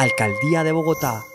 Alcaldía de Bogotá.